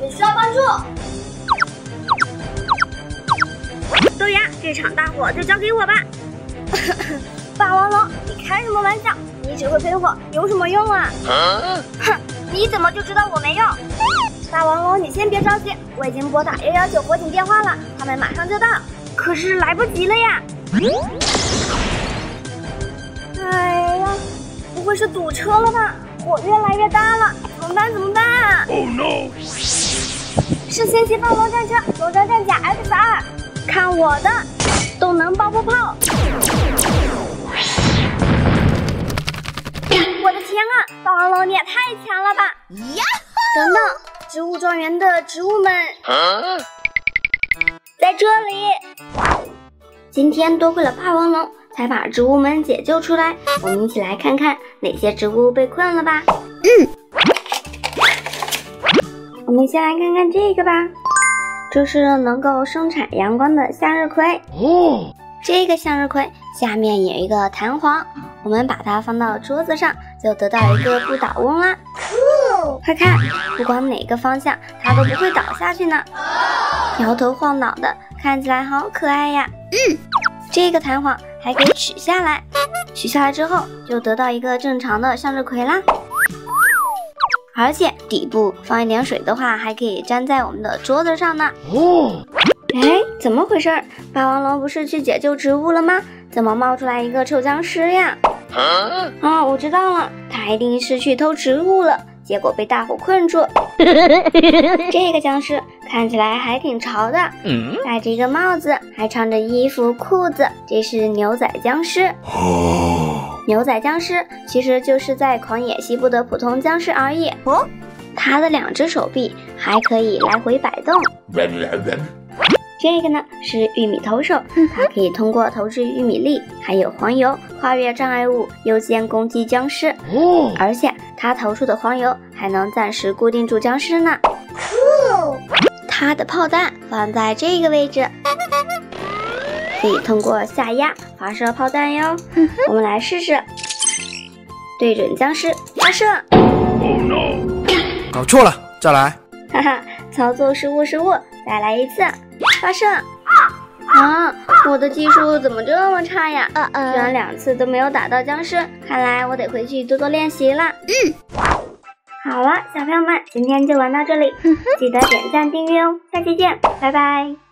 我需要帮助。豆芽，这场大火就交给我吧。霸王龙，你开什么玩笑？你只会喷火，有什么用啊？哼，你怎么就知道我没用？霸王龙，你先别着急，我已经拨打幺幺九火警电话了，他们马上就到。可是来不及了呀！哎呀，不会是堵车了吧？火越来越大了，怎么办？怎么办？Oh no！是先期放龙战车，龙装战甲 X 二，看我的动能爆破炮！我的天啊，霸王龙你也太强了吧！呀！等等，植物庄园的植物们在这里。今天多亏了霸王龙，才把植物们解救出来。我们一起来看看哪些植物被困了吧。嗯，我们先来看看这个吧。这是能够生产阳光的向日葵。哦，这个向日葵下面有一个弹簧，我们把它放到桌子上，就得到一个不倒翁啦。快看，不管哪个方向，它都不会倒下去呢。摇头晃脑的，看起来好可爱呀。嗯，这个弹簧还可以取下来，取下来之后就得到一个正常的向日葵啦。而且底部放一点水的话，还可以粘在我们的桌子上呢。哦，哎，怎么回事？霸王龙不是去解救植物了吗？怎么冒出来一个臭僵尸呀？啊，我知道了，他一定是去偷植物了，结果被大火困住。这个僵尸看起来还挺潮的，戴着一个帽子，还穿着衣服裤子，这是牛仔僵尸。哦。牛仔僵尸其实就是在狂野西部的普通僵尸而已哦。它的两只手臂还可以来回摆动。这个呢是玉米投手，它可以通过投掷玉米粒还有黄油跨越障碍物，优先攻击僵尸。哦，而且它投出的黄油还能暂时固定住僵尸呢。它的炮弹放在这个位置。可以通过下压发射炮弹哟，我们来试试，对准僵尸发射。Oh no！搞错了，再来。哈哈，操作失误失误，再来一次，发射。啊，我的技术怎么这么差呀？居然两次都没有打到僵尸，看来我得回去多多练习了。嗯，好了，小朋友们，今天就玩到这里，记得点赞订阅哦，下期见，拜拜。